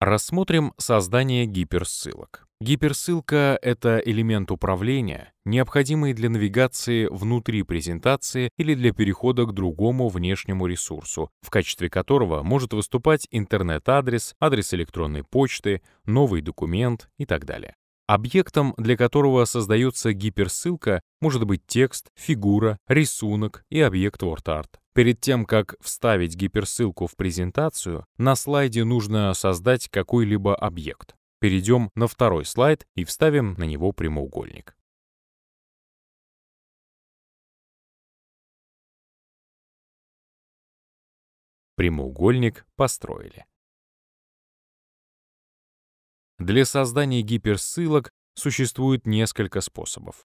Рассмотрим создание гиперссылок. Гиперссылка — это элемент управления, необходимый для навигации внутри презентации или для перехода к другому внешнему ресурсу, в качестве которого может выступать интернет-адрес, адрес электронной почты, новый документ и так далее. Объектом, для которого создается гиперссылка, может быть текст, фигура, рисунок и объект WordArt. Перед тем, как вставить гиперссылку в презентацию, на слайде нужно создать какой-либо объект. Перейдем на второй слайд и вставим на него прямоугольник. Прямоугольник построили. Для создания гиперссылок существует несколько способов.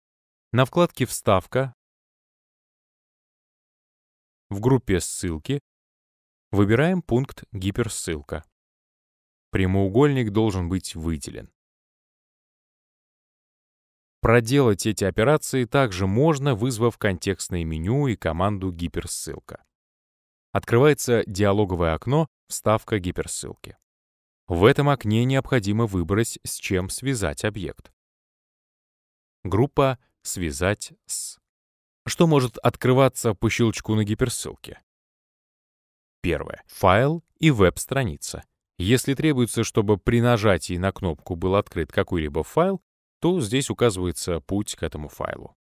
На вкладке «Вставка» в группе «Ссылки» выбираем пункт «Гиперссылка». Прямоугольник должен быть выделен. Проделать эти операции также можно, вызвав контекстное меню и команду «Гиперссылка». Открывается диалоговое окно «Вставка гиперссылки». В этом окне необходимо выбрать, с чем связать объект. Группа «Связать с». Что может открываться по щелчку на гиперссылке? Первое. Файл и веб-страница. Если требуется, чтобы при нажатии на кнопку был открыт какой-либо файл, то здесь указывается путь к этому файлу.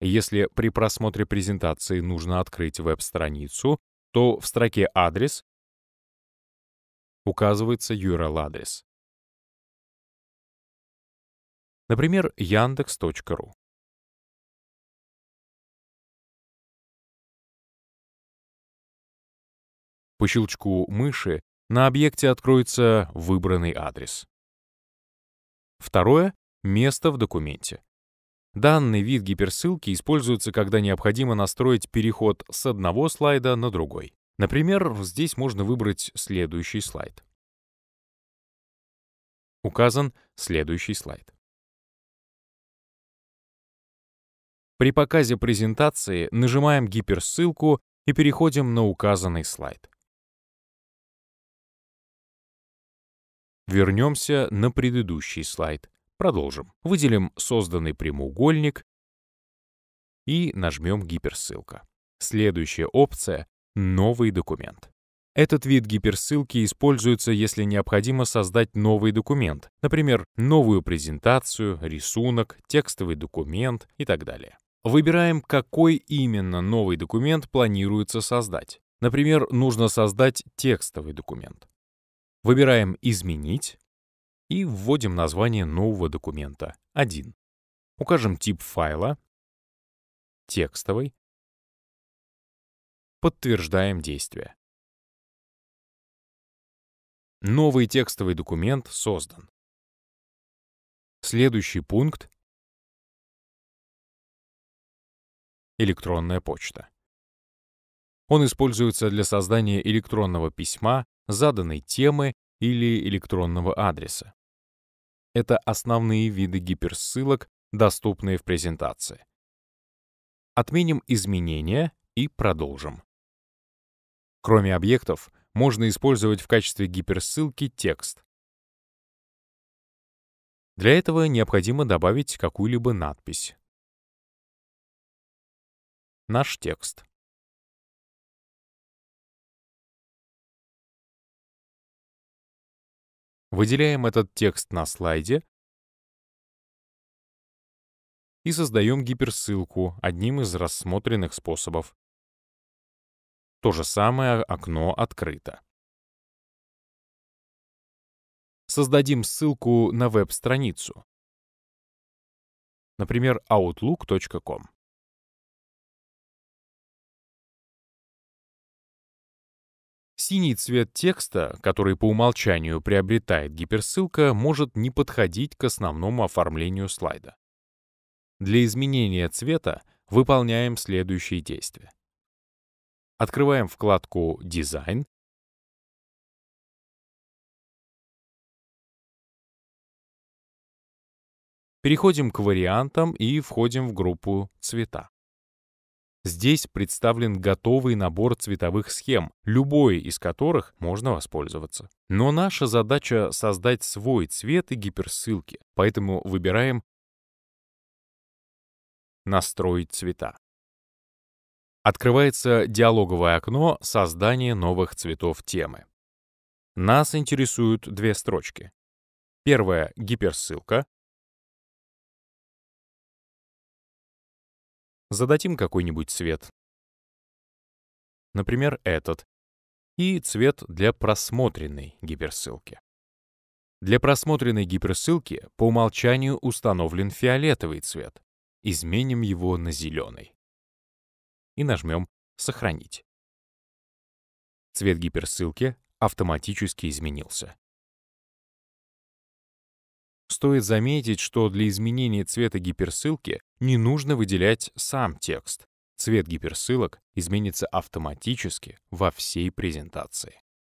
Если при просмотре презентации нужно открыть веб-страницу, то в строке «Адрес» указывается URL-адрес. Например, yandex.ru. По щелчку мыши на объекте откроется выбранный адрес. Второе — место в документе. Данный вид гиперссылки используется, когда необходимо настроить переход с одного слайда на другой. Например, здесь можно выбрать следующий слайд. Указан следующий слайд. При показе презентации нажимаем гиперссылку и переходим на указанный слайд. Вернемся на предыдущий слайд. Продолжим. Выделим созданный прямоугольник и нажмем гиперссылка. Следующая опция Новый документ. Этот вид гиперссылки используется, если необходимо создать новый документ, например, новую презентацию, рисунок, текстовый документ и так далее. Выбираем, какой именно новый документ планируется создать. Например, нужно создать текстовый документ. Выбираем «Изменить» и вводим название нового документа 1. Укажем тип файла, текстовый, Подтверждаем действие. Новый текстовый документ создан. Следующий пункт — электронная почта. Он используется для создания электронного письма, заданной темы или электронного адреса. Это основные виды гиперссылок, доступные в презентации. Отменим изменения и продолжим. Кроме объектов, можно использовать в качестве гиперссылки текст. Для этого необходимо добавить какую-либо надпись. Наш текст. Выделяем этот текст на слайде и создаем гиперссылку одним из рассмотренных способов. То же самое окно открыто. Создадим ссылку на веб-страницу. Например, outlook.com. Синий цвет текста, который по умолчанию приобретает гиперссылка, может не подходить к основному оформлению слайда. Для изменения цвета выполняем следующие действия. Открываем вкладку «Дизайн». Переходим к вариантам и входим в группу «Цвета». Здесь представлен готовый набор цветовых схем, любой из которых можно воспользоваться. Но наша задача — создать свой цвет и гиперссылки, поэтому выбираем «Настроить цвета». Открывается диалоговое окно «Создание новых цветов темы». Нас интересуют две строчки. Первая — гиперссылка, Зададим какой-нибудь цвет. Например, этот. И цвет для просмотренной гиперссылки. Для просмотренной гиперссылки по умолчанию установлен фиолетовый цвет. Изменим его на зеленый. И нажмем «Сохранить». Цвет гиперссылки автоматически изменился. Стоит заметить, что для изменения цвета гиперссылки не нужно выделять сам текст. Цвет гиперссылок изменится автоматически во всей презентации.